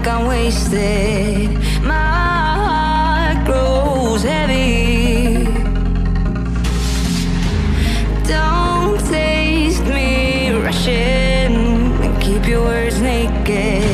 like I'm wasted. My heart grows heavy. Don't taste me rushing and keep your words naked.